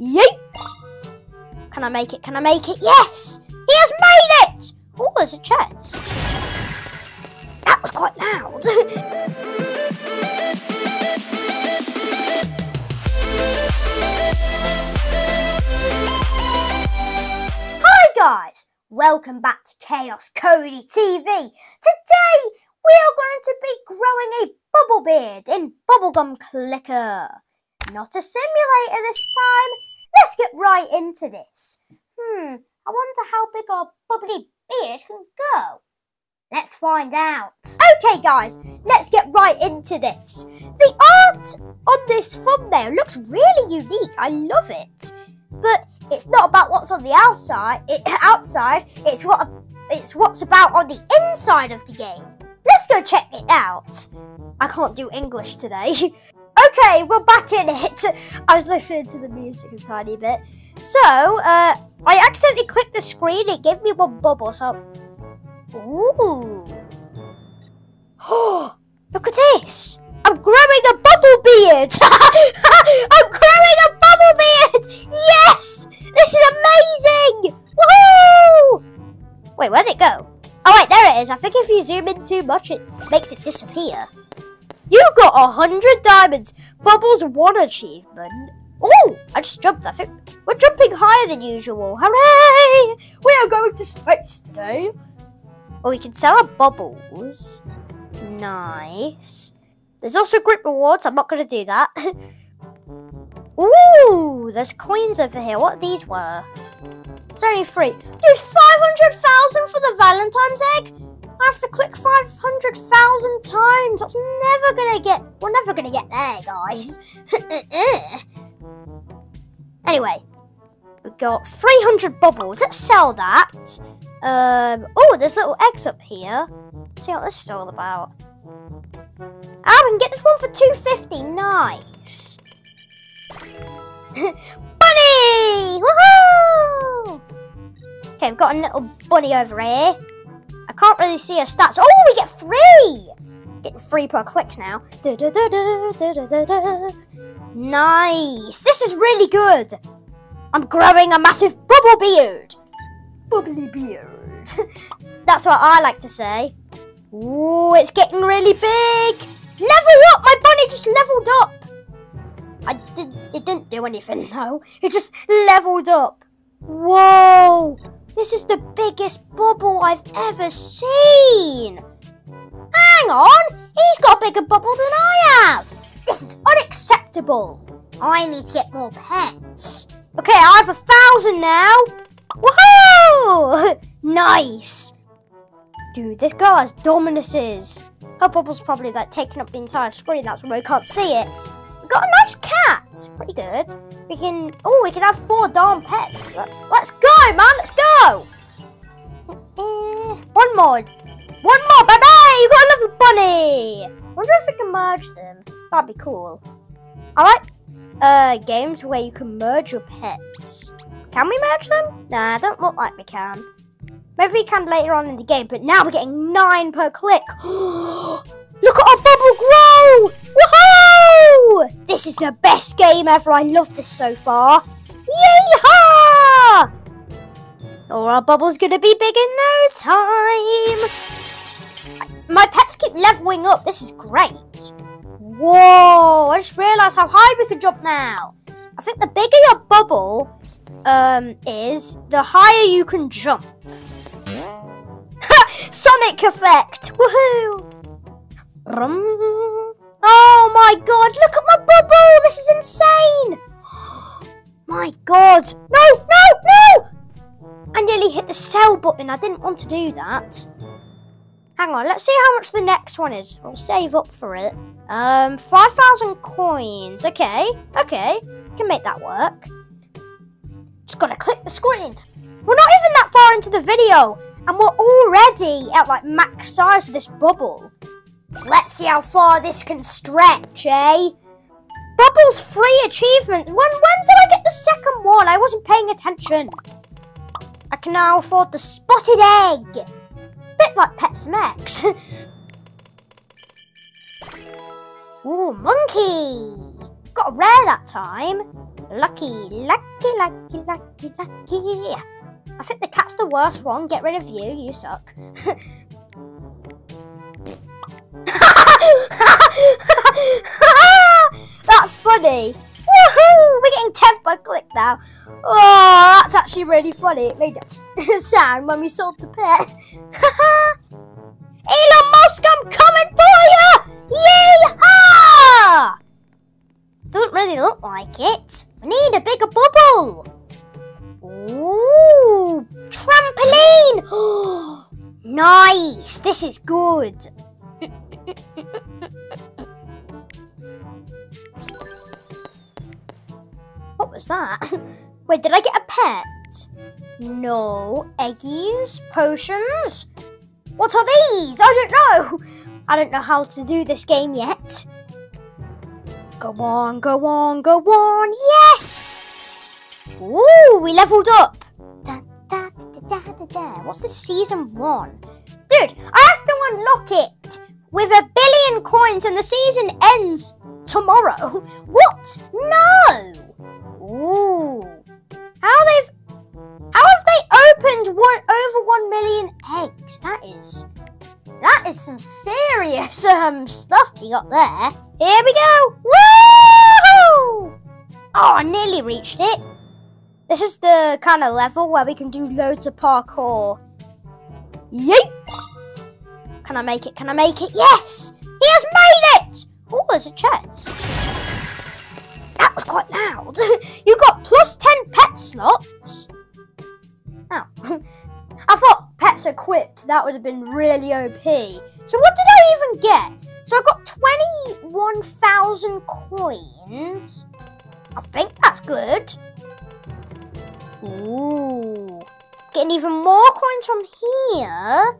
Yeet! Can I make it? Can I make it? Yes! He has made it! Oh, there's a chest. That was quite loud. Hi guys! Welcome back to Chaos Cody TV. Today we are going to be growing a bubble beard in Bubblegum Clicker. Not a simulator this time. Let's get right into this. Hmm, I wonder how big our bubbly beard can go. Let's find out. Okay, guys, let's get right into this. The art on this thumbnail looks really unique. I love it. But it's not about what's on the outside. It, outside, it's what it's what's about on the inside of the game. Let's go check it out. I can't do English today. okay, we're back in it. I was listening to the music a tiny bit. So, uh, I accidentally clicked the screen. It gave me one bubble. So, ooh. Oh, look at this. I'm growing a bubble beard. I'm growing a bubble beard. Yes, this is amazing. Woohoo! Wait, where'd it go? Oh wait, there it is. I think if you zoom in too much, it makes it disappear. You got a hundred diamonds. Bubbles one achievement. Oh, I just jumped. I think we're jumping higher than usual. Hooray! We are going to space today. Oh, we can sell our bubbles. Nice. There's also group rewards. I'm not going to do that. Ooh, there's coins over here. What are these worth? It's only free. Dude, 500,000 for the Valentine's egg? I have to click 500,000 times. That's never to get... We're never to get there, guys. anyway, we've got 300 bubbles. Let's sell that. Um, oh, there's little eggs up here. Let's see what this is all about. Ah, we can get this one for 250. Nice. bunny! Woohoo! Okay, we've got a little bunny over here. Can't really see her stats. Oh, we get three! Getting three per click now. Da, da, da, nice. This is really good. I'm growing a massive bubble beard. Bubbly beard. That's what I like to say. Ooh, it's getting really big. Level up! My bunny just leveled up. I did. It didn't do anything though. It just leveled up. Whoa! This is the biggest bubble I've ever seen. Hang on! He's got a bigger bubble than I have. This is unacceptable. I need to get more pets. Okay, I have a thousand now. Woohoo! nice. Dude, this girl has dominuses. Her bubble's probably like taking up the entire screen. That's why we can't see it. We got a nice cat. Pretty good. We can. Oh, we can have four darn pets. Let's let's go, man. Let's go. One more. One more. Bye bye. You got another bunny. Wonder if we can merge them. That'd be cool. I like uh games where you can merge your pets. Can we merge them? Nah, don't look like we can. Maybe we can later on in the game, but now we're getting nine per click. Look at our bubble grow! Woohoo! This is the best game ever. I love this so far. Yeehaw! Oh, our bubble's gonna be big in no time. My pets keep leveling up. This is great. Whoa! I just realised how high we can jump now. I think the bigger your bubble um, is, the higher you can jump. Sonic effect! Woohoo! Oh my god, look at my bubble! This is insane! My god! No, no, no! I nearly hit the sell button. I didn't want to do that. Hang on, let's see how much the next one is. I'll save up for it. Um, 5,000 coins. Okay, okay. Can make that work. Just gotta click the screen. We're not even that far into the video. And we're already at like max size of this bubble. Let's see how far this can stretch, eh? Bubble's free achievement. When when did I get the second one? I wasn't paying attention. I can now afford the spotted egg. Bit like Pets Max. Ooh, monkey. Got a rare that time. Lucky, lucky, lucky, lucky, lucky. I think the cat's the worst one. Get rid of you. You suck. That's funny. Woohoo! We're getting 10 per click now. Oh, that's actually really funny. It made a sound when we sold the pet. Elon Musk, I'm coming for you! Yeehaw! Doesn't really look like it. We need a bigger bubble. Ooh, trampoline! nice, this is good. Was that? Wait, did I get a pet? No. Eggies? Potions? What are these? I don't know. I don't know how to do this game yet. Go on, go on, go on. Yes! Ooh, we leveled up. Da, da, da, What's the season one? Dude, I have to unlock it with a billion coins and the season ends tomorrow. What? No! Ooh. How they've how have they opened one over one million eggs? That is that is some serious um stuff you got there. Here we go! Woo! Oh, I nearly reached it. This is the kind of level where we can do loads of parkour. Yeet! Can I make it? Can I make it? Yes! He has made it! Oh, there's a chest. That was quite loud. you got plus 10 pet slots. Oh. I thought pets equipped, that would have been really OP. So what did I even get? So I got 21,000 coins. I think that's good. Ooh. Getting even more coins from here.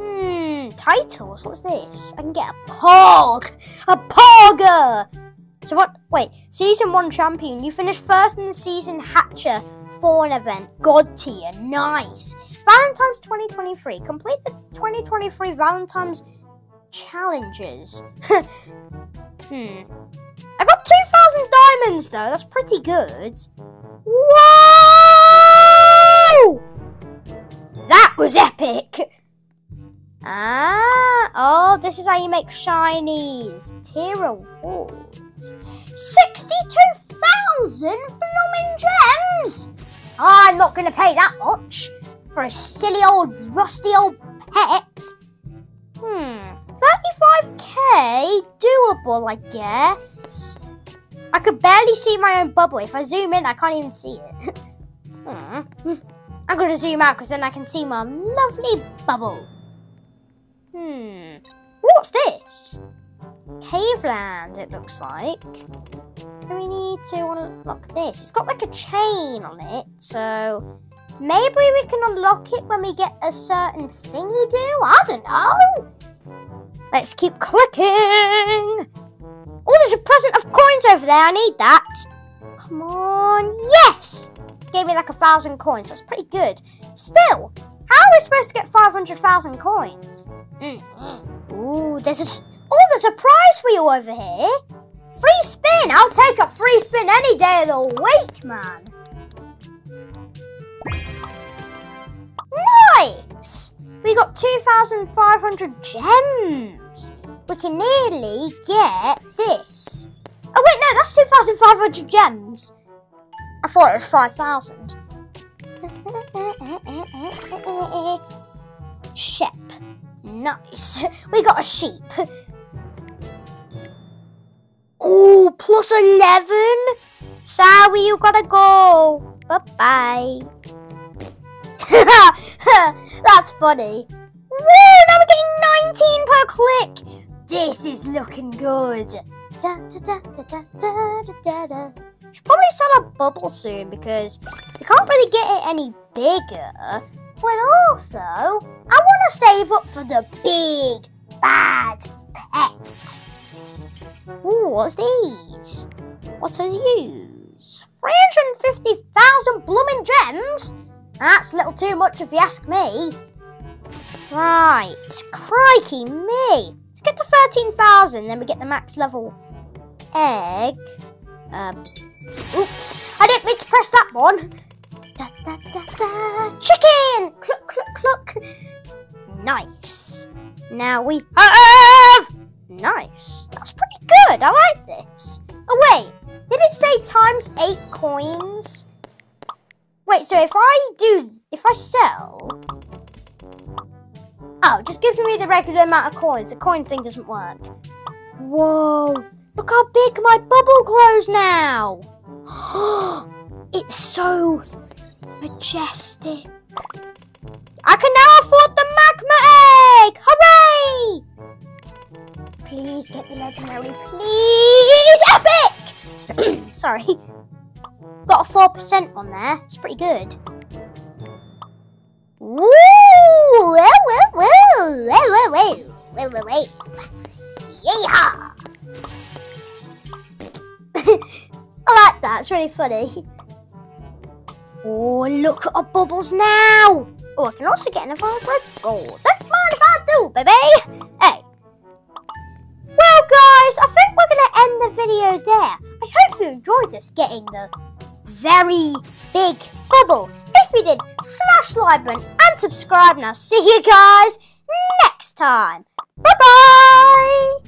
Hmm, titles. What's this? I can get a pog. A pogger. So what? Wait, season one champion. You finished first in the season Hatcher Fawn event. God tier. Nice. Valentine's 2023. Complete the 2023 Valentine's challenges. hmm. I got 2,000 diamonds though. That's pretty good. Whoa! That was epic. Ah, oh, this is how you make shinies. Tier rewards. 62,000 blooming gems! I'm not going to pay that much for a silly old rusty old pet. Hmm, 35k? Doable, I guess. I could barely see my own bubble. If I zoom in, I can't even see it. hmm. I'm going to zoom out because then I can see my lovely bubble. Hmm. What's this? Caveland, it looks like. We need to unlock this. It's got like a chain on it, so maybe we can unlock it when we get a certain thingy do? I don't know. Let's keep clicking. Oh, there's a present of coins over there. I need that. Come on. Yes! Gave me like a thousand coins. That's pretty good. Still, how are we supposed to get 500,000 coins? Mm. Ooh, there's a... Oh, there's a prize wheel over here. Free spin. I'll take a free spin any day of the week, man. Nice. We got 2,500 gems. We can nearly get this. Oh, wait, no, that's 2,500 gems. I thought it was 5,000. Shep. Nice. We got a sheep. Oh, plus 11? Sorry, you gotta go. Bye-bye. That's funny. Woo, now we're getting 19 per click. This is looking good. Da, da, da, Should probably sell a bubble soon because we can't really get it any bigger. But also, I want to save up for the big, bad pet. Ooh, what's these? What are these? 350,000 blooming gems? That's a little too much if you ask me. Right, crikey me. Let's get to 13,000, then we get the max level egg. Uh, Oops, I didn't mean to press that one. Da, da, da, da. Chicken! Cluck, cluck, cluck. Nice. Now we have... Nice. That's pretty good. I like this. Oh, wait. Did it say times eight coins? Wait, so if I do... If I sell... Oh, just gives me the regular amount of coins. The coin thing doesn't work. Whoa. Look how big my bubble grows now. it's so majestic. I can now afford the magma egg! Hooray! Please get the legendary, please! Epic! Sorry. Got a 4% on there. It's pretty good. Woo! Woo, woo, woo! Woo, woo, woo! Woo, woo, woo! Yeehaw! I like that. It's really funny. Oh, look at our bubbles now. Oh, I can also get another red gold. Don't mind if I do, baby. Hey. Well, guys, I think we're going to end the video there. I hope you enjoyed us getting the very big bubble. If you did, smash like button and subscribe. And I'll see you guys next time. Bye-bye.